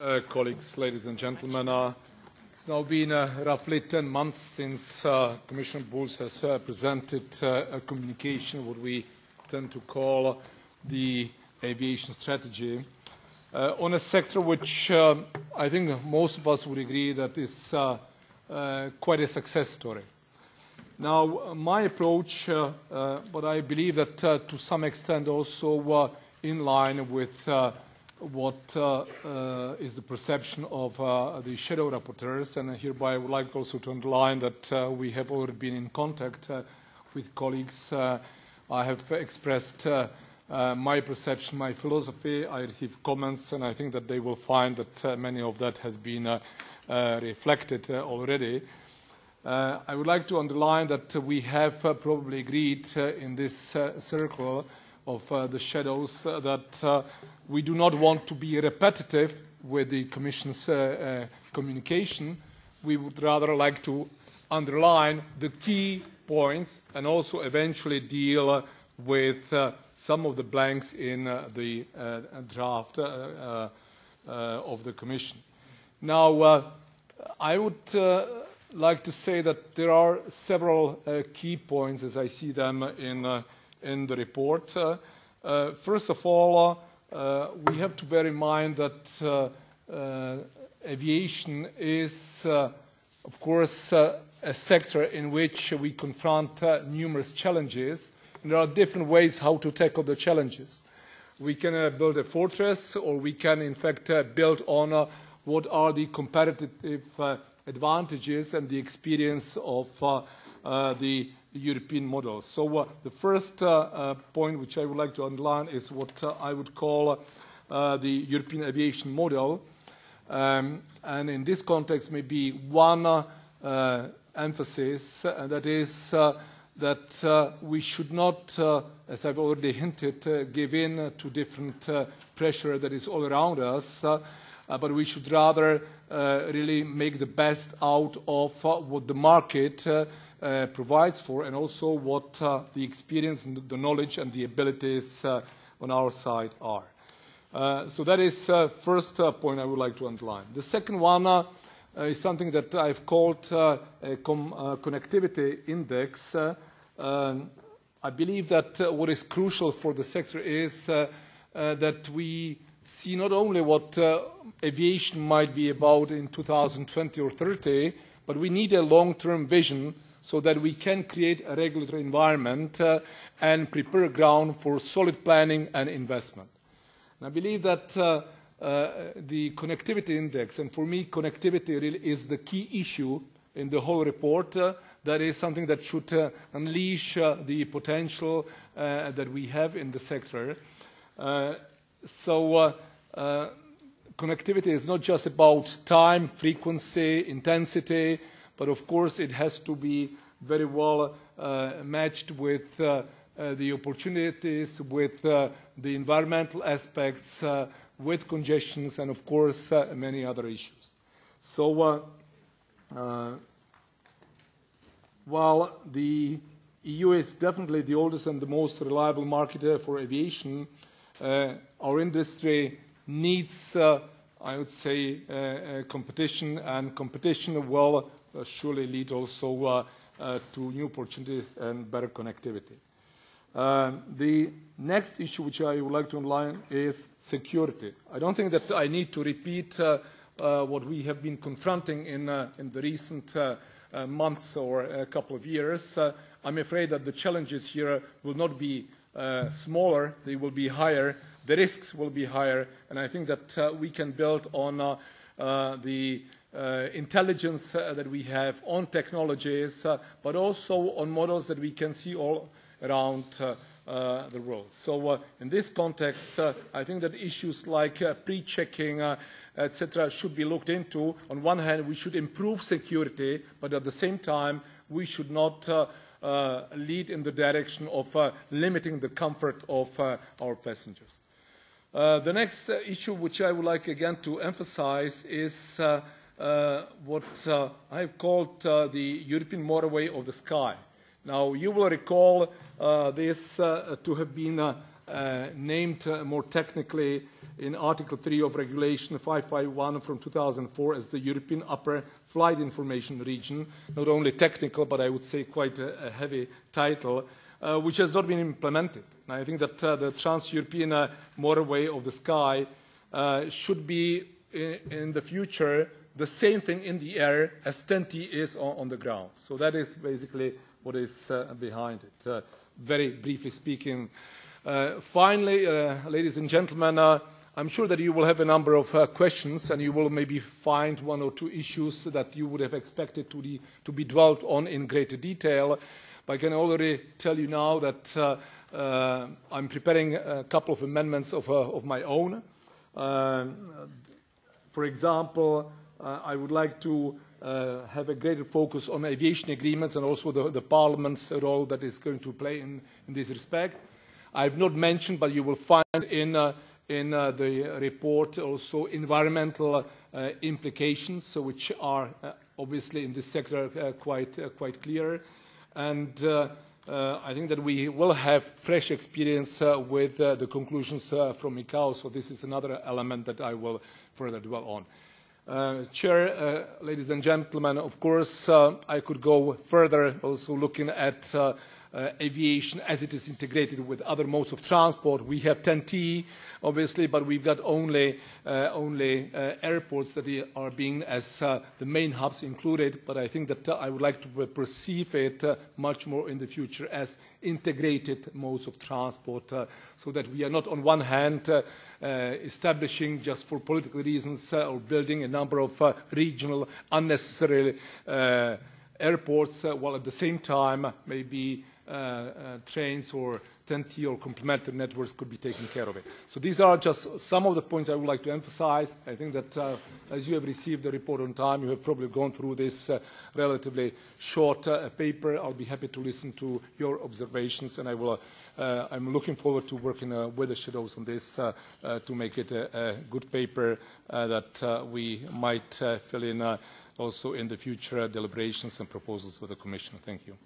Uh, colleagues, ladies and gentlemen, uh, it's now been uh, roughly 10 months since uh, Commissioner Bulc has uh, presented uh, a communication, what we tend to call the aviation strategy, uh, on a sector which uh, I think most of us would agree that is uh, uh, quite a success story. Now, my approach, uh, uh, but I believe that uh, to some extent also uh, in line with uh, what uh, uh, is the perception of uh, the shadow rapporteurs, and hereby I would like also to underline that we have already been in contact with colleagues. I have expressed uh, my perception, my philosophy. I received comments, and I think that they will find that uh, many of that has been uh, reflected already. I would like to underline that we have probably agreed in this circle of uh, the shadows uh, that uh, we do not want to be repetitive with the Commission's uh, uh communication. We would rather like to underline the key points and also eventually deal uh, with uh, some of the blanks in the draft of the Commission. Now, I would like to say that there are several key points as I see them in, in the report. Uh, uh, first of all, uh, we have to bear in mind that aviation is, of course, a sector in which we confront numerous challenges. And there are different ways how to tackle the challenges. We can build a fortress, or we can, in fact, build on what are the competitive advantages and the experience of uh, uh, the European model. So uh, the first uh, uh, point which I would like to underline is what I would call the European aviation model. Um, and in this context, maybe one emphasis, and that is that uh, we should not, uh, as I've already hinted, uh, give in to different pressure that is all around us, but we should rather really make the best out of what the market uh, provides for and also what uh, the experience and the knowledge and the abilities uh, on our side are. Uh, so that is the uh, first uh, point I would like to underline. The second one is something that I've called a connectivity index. Um, I believe that what is crucial for the sector is that we see not only what aviation might be about in 2020 or 30, but we need a long-term vision so that we can create a regulatory environment uh, and prepare ground for solid planning and investment. And I believe that uh, uh, the connectivity index, and for me connectivity really is the key issue in the whole report. Uh, that is something that should uh, unleash uh, the potential that we have in the sector. So connectivity is not just about time, frequency, intensity, but of course it has to be very well uh, matched with uh, uh, the opportunities, with the environmental aspects, with congestions, and of course many other issues. So while the EU is definitely the oldest and the most reliable market for aviation, uh, our industry needs, uh, I would say, uh, competition, and competition will uh, surely lead also uh, uh, to new opportunities and better connectivity. Uh, the next issue which I would like to underline is security. I don't think that I need to repeat uh, uh, what we have been confronting in, uh, in the recent uh, uh, months or a couple of years. Uh, I'm afraid that the challenges here will not be uh, smaller, they will be higher, the risks will be higher, and I think that uh, we can build on uh, uh, the uh, intelligence uh, that we have on technologies, uh, but also on models that we can see all around uh, uh, the world. So uh, in this context, I think that issues like pre-checking, etc., should be looked into. On one hand, we should improve security, but at the same time, we should not lead in the direction of limiting the comfort of our passengers. The next issue which I would like again to emphasize is what uh, I have called uh, the European motorway of the sky. Now, you will recall uh, this uh, to have been uh, uh, named uh, more technically in Article 3 of Regulation 551 from 2004 as the European Upper Flight Information Region. Not only technical, but I would say quite a, a heavy title, uh, which has not been implemented. And I think that uh, the Trans-European uh, Motorway of the Sky uh, should be in, in the future the same thing in the air as TEN-T is on, on the ground. So that is basically what is uh, behind it. Uh, very briefly speaking, uh, finally, uh, ladies and gentlemen, uh, I'm sure that you will have a number of uh, questions and you will maybe find one or two issues that you would have expected to, the, to be dwelt on in greater detail. But I can already tell you now that I'm preparing a couple of amendments of, of my own. Uh, for example, I would like to uh, have a greater focus on aviation agreements and also the, the Parliament's role that is going to play in, in this respect. I have not mentioned, but you will find in uh, in uh, the report also environmental uh, implications, which are uh, obviously in this sector uh, quite, uh, quite clear. And uh, uh, I think that we will have fresh experience uh, with uh, the conclusions uh, from ICAO, so this is another element that I will further dwell on. Uh, Chair, uh, ladies and gentlemen, of course, uh, I could go further also looking at uh, aviation as it is integrated with other modes of transport. We have TEN-T, obviously, but we've got only, uh, only uh, airports that are being as uh, the main hubs included, but I think that uh, I would like to perceive it much more in the future as integrated modes of transport, so that we are not on one hand establishing just for political reasons or building a number of regional unnecessary airports, uh, while at the same time maybe trains or TEN-T or complementary networks could be taking care of it. So these are just some of the points I would like to emphasize. I think that uh, as you have received the report on time, you have probably gone through this uh, relatively short uh, paper. I'll be happy to listen to your observations, and I will, uh, I'm looking forward to working uh, with the shadows on this uh, uh, to make it a, a good paper uh, that uh, we might uh, fill in uh, also in the future deliberations and proposals of the Commission. Thank you.